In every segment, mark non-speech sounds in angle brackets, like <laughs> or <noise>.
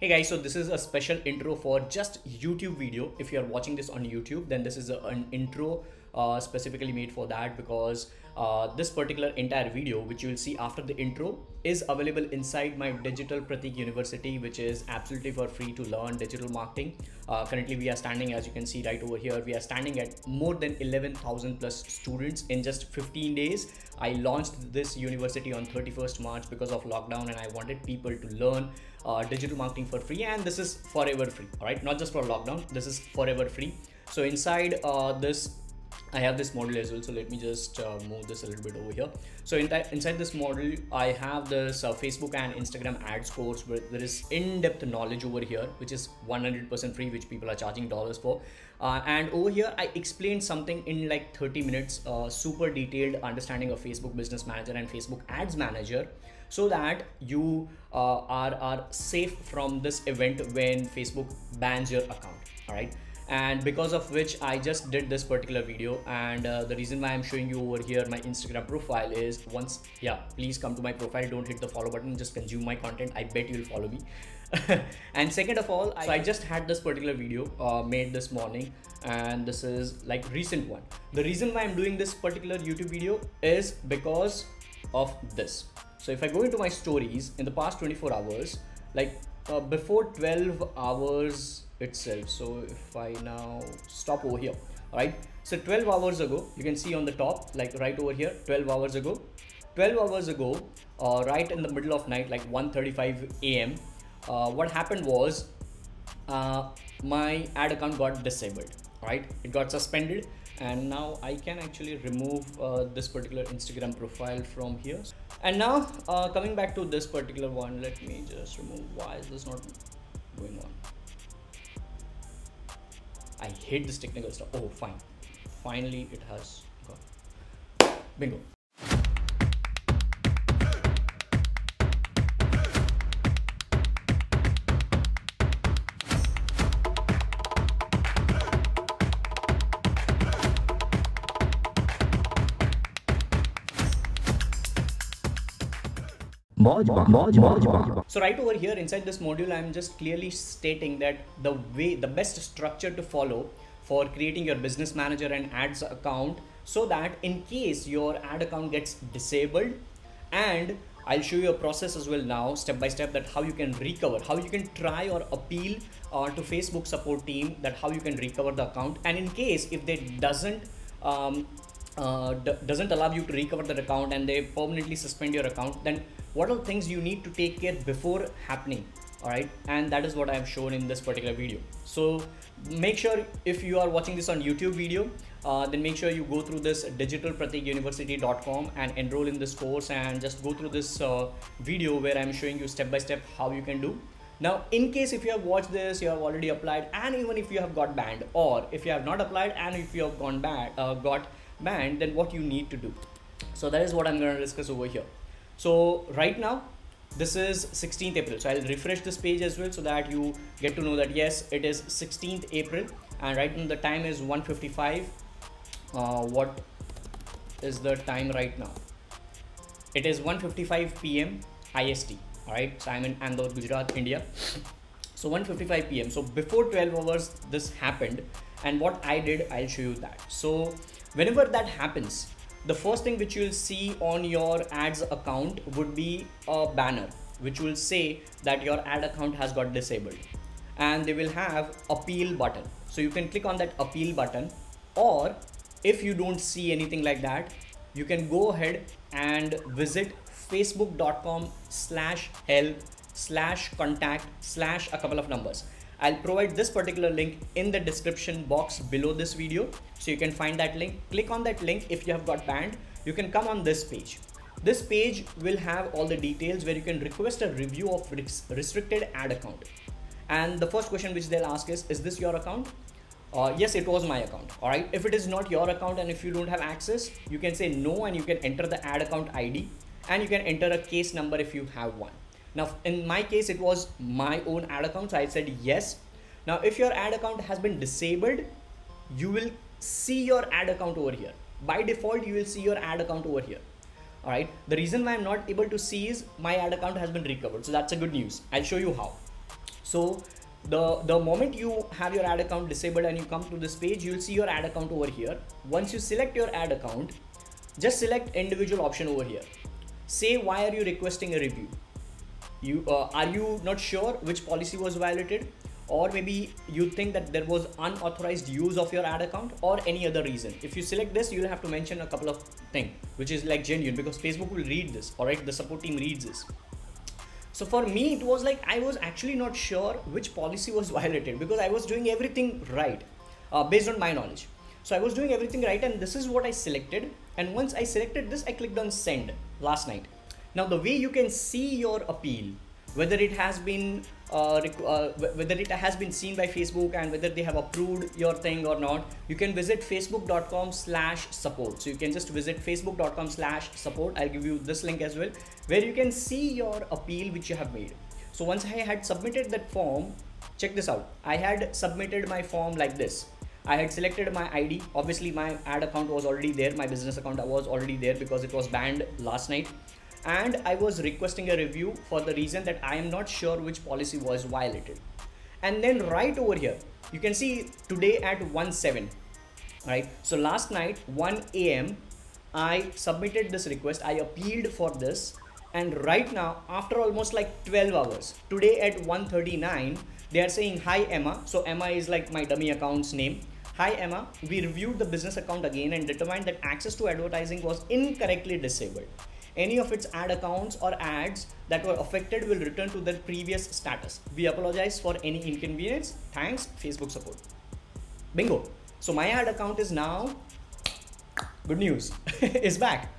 Hey guys, so this is a special intro for just YouTube video. If you are watching this on YouTube, then this is an intro uh, specifically made for that because uh, this particular entire video, which you will see after the intro, is available inside my Digital Pratik University, which is absolutely for free to learn digital marketing. Uh, currently, we are standing, as you can see right over here, we are standing at more than 11,000 plus students in just 15 days. I launched this university on 31st March because of lockdown, and I wanted people to learn uh, digital marketing for free, and this is forever free. All right, not just for lockdown, this is forever free. So inside uh, this I have this model as well. So let me just uh, move this a little bit over here. So in inside this model, I have this uh, Facebook and Instagram ads course where there is in-depth knowledge over here, which is 100% free, which people are charging dollars for. Uh, and over here, I explained something in like 30 minutes, uh, super detailed understanding of Facebook Business Manager and Facebook Ads Manager so that you uh, are, are safe from this event when Facebook bans your account. All right and because of which I just did this particular video. And uh, the reason why I'm showing you over here my Instagram profile is once yeah please come to my profile. Don't hit the follow button. Just consume my content. I bet you'll follow me. <laughs> And second of all I, so I just had this particular video uh, made this morning. And this is like recent one. The reason why I'm doing this particular YouTube video is because of this. So if I go into my stories in the past 24 hours like uh, before 12 hours itself. So if i now stop over here right? So 12 hours ago you can see on the top like right over here 12 hours ago. 12 hours ago uh, right in the middle of night like 1:35 a.m uh, what happened was uh, my ad account got disabled right? It got suspended and now I can actually remove uh, this particular Instagram profile from here. And now uh, coming back to this particular one let me just remove. Why is this not going on I hate this technical stuff. Oh, fine. Finally, it has gone. Bingo. So right over here inside this module, I'm just clearly stating that the way, the best structure to follow for creating your business manager and ads account so that in case your ad account gets disabled and I'll show you a process as well now step by step that how you can recover how you can try or appeal uh, to Facebook support team that how you can recover the account. And in case if they doesn't um, uh, doesn't allow you to recover that account and they permanently suspend your account then what are the things you need to take care before happening? All right? And that is what i have shown in this particular video. So make sure if you are watching this on youtube video uh, then make sure you go through this digitalpratikuniversity.com and enroll in this course and just go through this uh, video where i'm showing you step by step how you can do. Now in case if you have watched this you have already applied and even if you have got banned or if you have not applied and if you have gone bad uh, got banned then what you need to do. So that is what i'm going to discuss over here so right now this is 16th April. So I'll refresh this page as well so that you get to know that yes, it is 16th April and right now the time is 1:55. Uh, what is the time right now? It is 1:55 p.m. IST. All right, so I'm in Ahmedabad, Gujarat, India. So 1:55 p.m. So before 12 hours, this happened, and what I did, I'll show you that. So whenever that happens, the first thing which you'll see on your ads account would be a banner which will say that your ad account has got disabled. And they will have appeal button. So you can click on that appeal button. Or if you don't see anything like that you can go ahead and visit facebook.com slash help slash contact slash a couple of numbers I'll provide this particular link in the description box below this video. So you can find that link. Click on that link if you have got banned. You can come on this page. This page will have all the details where you can request a review of restricted ad account. And the first question which they'll ask is, is this your account? Uh, yes, it was my account. All right. If it is not your account and if you don't have access, you can say no and you can enter the ad account ID and you can enter a case number if you have one. Now, in my case, it was my own ad account. So I said yes. Now, if your ad account has been disabled, you will see your ad account over here. By default, you will see your ad account over here. All right. The reason why I'm not able to see is my ad account has been recovered. So that's a good news. I'll show you how. so the the moment you have your ad account disabled and you come to this page you'll see your ad account over here once you select your ad account just select individual option over here say why are you requesting a review you uh, are you not sure which policy was violated? Or maybe you think that there was unauthorized use of your ad account or any other reason? If you select this you'll have to mention a couple of things which is like genuine because facebook will read this all right? The support team reads this. So for me it was like i was actually not sure which policy was <laughs> violated because i was doing everything right uh, based on my knowledge. So i was doing everything right and this is what i selected. And once i selected this i clicked on send last night now the way you can see your appeal whether it has been uh, uh, whether it has been seen by Facebook and whether they have approved your thing or not, you can visit facebook.com slash support. So you can just visit facebook.com slash support. I'll give you this link as well, where you can see your appeal which you have made. So once I had submitted that form, check this out. I had submitted my form like this. I had selected my ID. Obviously, my ad account was already there. My business account was already there because it was banned last night and I was requesting a review for the reason that I am not sure which policy was violated. And then right over here, you can see today at 1 7, right? So last night, 1 a.m., I submitted this request, I appealed for this, and right now, after almost like 12 hours, today at 1:39, they are saying, Hi Emma. So Emma is like my dummy account's name. Hi Emma, we reviewed the business account again and determined that access to advertising was incorrectly disabled any of its ad accounts or ads that were affected will return to their previous status. We apologize for any inconvenience. Thanks, Facebook support. Bingo. So my ad account is now good news <laughs> is back.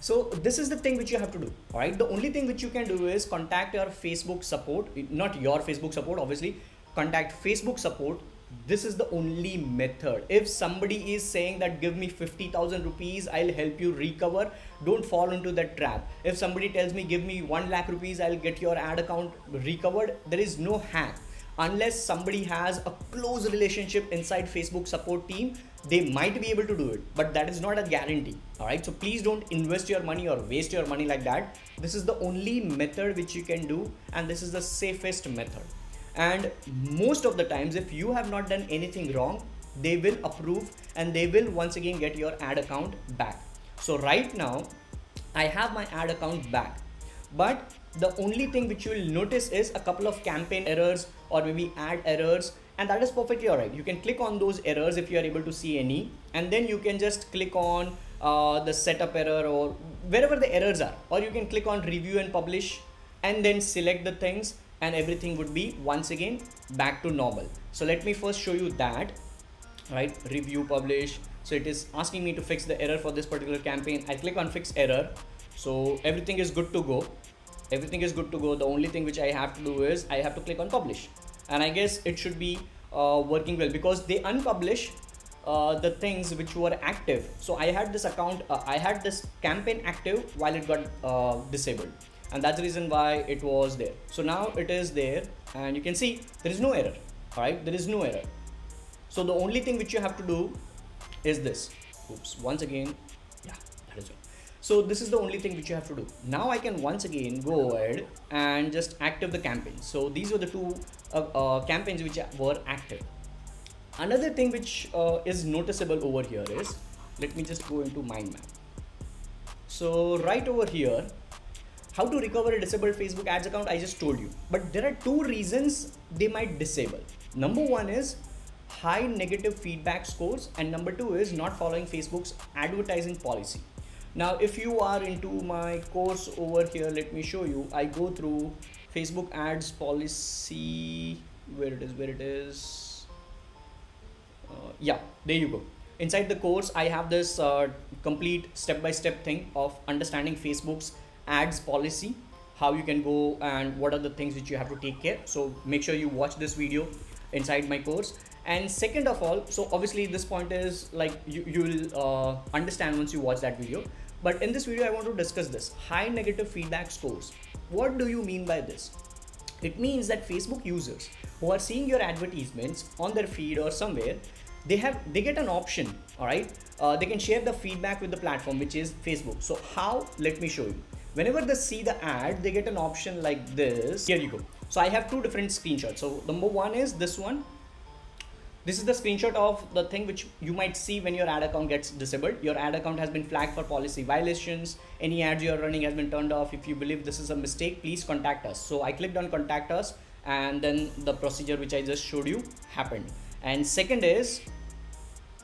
So this is the thing which you have to do. All right. The only thing which you can do is contact your Facebook support, not your Facebook support, obviously. Contact Facebook support this is the only method. If somebody is saying that give me 50000 rupees i'll help you recover don't fall into that trap. If somebody tells me give me 1 lakh rupees i'll get your ad account recovered there is no hack. Unless somebody has a close relationship inside facebook support team they might be able to do it but that is not a guarantee all right? So please don't invest your money or waste your money like that. This is the only method which you can do and this is the safest method and most of the times if you have not done anything wrong they will approve and they will once again get your ad account back. So right now i have my ad account back. But the only thing which you will notice is a couple of campaign errors or maybe ad errors and that is perfectly all right. You can click on those errors if you are able to see any and then you can just click on uh, the setup error or wherever the errors are or you can click on review and publish and then select the things and everything would be once again back to normal. So let me first show you that right? Review publish. So it is asking me to fix the error for this particular campaign. I click on fix error. So everything is good to go. Everything is good to go. The only thing which i have to do is i have to click on publish. And i guess it should be uh, working well because they unpublish uh, the things which were active. So i had this account uh, i had this campaign active while it got uh, disabled and that's the reason why it was there. So now it is there and you can see there is no error all right? There is no error. So the only thing which you have to do is this. Oops once again. Yeah that is it so this is the only thing which you have to do. Now i can once again go ahead and just active the campaign. So these were the two uh, uh, campaigns which were active. Another thing which uh, is noticeable over here is let me just go into mind map. So right over here how to recover a disabled Facebook ads account, I just told you. But there are two reasons they might disable. Number one is high negative feedback scores, and number two is not following Facebook's advertising policy. Now, if you are into my course over here, let me show you. I go through Facebook ads policy, where it is, where it is. Uh, yeah, there you go. Inside the course, I have this uh, complete step by step thing of understanding Facebook's ads policy how you can go and what are the things which you have to take care. So make sure you watch this video inside my course. And second of all so obviously this point is like you, you will uh, understand once you watch that video. But in this video i want to discuss this. High negative feedback scores. What do you mean by this? It means that facebook users who are seeing your advertisements on their feed or somewhere they have they get an option all right? Uh, they can share the feedback with the platform which is facebook. So how? Let me show you whenever they see the ad they get an option like this. Here you go. So i have two different screenshots. So number one is this one. This is the screenshot of the thing which you might see when your ad account gets disabled. Your ad account has been flagged for policy violations. Any ads you are running has been turned off. If you believe this is a mistake please contact us. So i clicked on contact us and then the procedure which i just showed you happened. And second is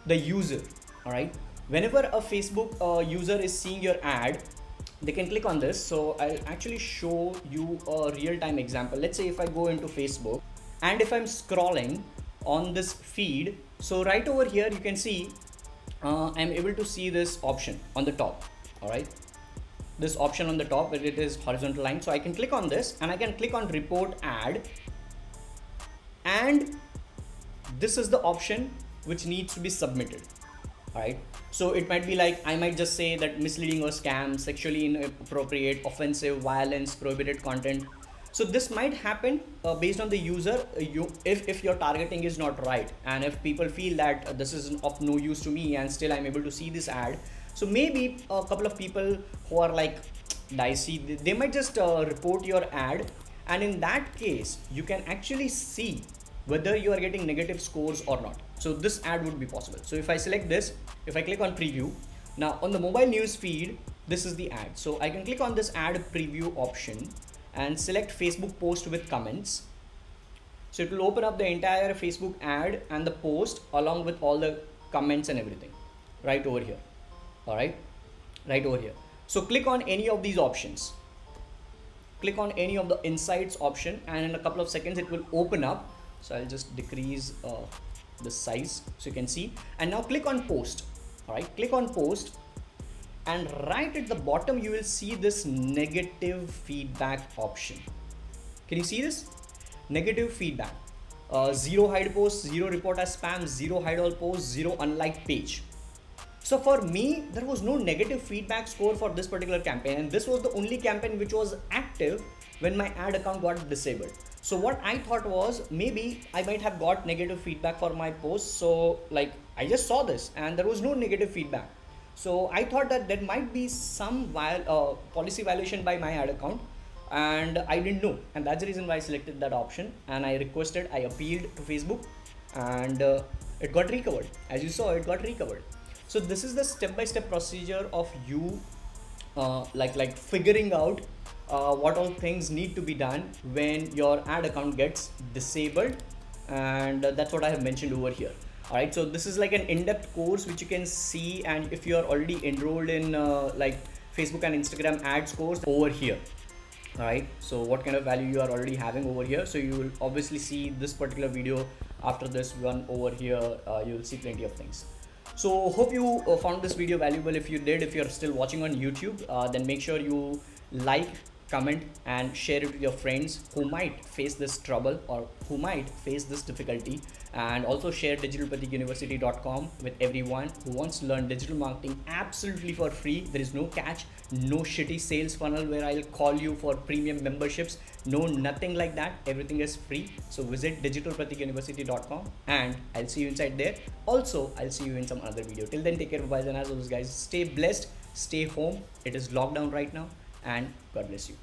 the user all right? Whenever a facebook uh, user is seeing your ad they can click on this. So i'll actually show you a real-time example. Let's say if i go into facebook and if i'm scrolling on this feed so right over here you can see uh, i'm able to see this option on the top all right? This option on the top where it is horizontal line. So i can click on this and i can click on report ad and this is the option which needs to be submitted right so it might be like i might just say that misleading or scam sexually inappropriate offensive violence prohibited content. So this might happen uh, based on the user uh, you if, if your targeting is not right. And if people feel that uh, this is of no use to me and still i'm able to see this ad so maybe a couple of people who are like dicey they might just uh, report your ad. And in that case you can actually see whether you are getting negative scores or not. So this ad would be possible. So if i select this if i click on preview now on the mobile news feed this is the ad. So i can click on this ad preview option and select facebook post with comments. So it will open up the entire facebook ad and the post along with all the comments and everything right over here. All right? Right over here. So click on any of these options. Click on any of the insights option and in a couple of seconds it will open up. So I'll just decrease uh, the size so you can see. And now click on post right click on post and right at the bottom you will see this negative feedback option. Can you see this? Negative feedback. Uh, zero hide post zero report as spam zero hide all posts zero unlike page. So for me there was no negative feedback score for this particular campaign. And this was the only campaign which was active when my ad account got disabled so what i thought was maybe i might have got negative feedback for my post. So like i just saw this and there was no negative feedback. So i thought that there might be some viol- uh, policy violation by my ad account and i didn't know. And that's the reason why i selected that option and i requested i appealed to facebook and uh, it got recovered. As you saw it got recovered. So this is the step-by-step procedure of you uh, like like figuring out uh, what all things need to be done when your ad account gets disabled. And that's what I have mentioned over here. Alright so this is like an in-depth course which you can see. And if you are already enrolled in uh, like Facebook and Instagram ads course over here. Alright so what kind of value you are already having over here. So you will obviously see this particular video after this one over here. Uh, you will see plenty of things. So hope you uh, found this video valuable. If you did if you're still watching on youtube uh, then make sure you like comment and share it with your friends who might face this trouble or who might face this difficulty. And also share digitalpratikuniversity.com with everyone who wants to learn digital marketing absolutely for free. There is no catch no shitty sales funnel where i'll call you for premium memberships. No nothing like that. Everything is free. So visit digitalpratikuniversity.com and i'll see you inside there. Also i'll see you in some other video. Till then take care. Bye and as always guys stay blessed stay home. It is lockdown right now and God bless you.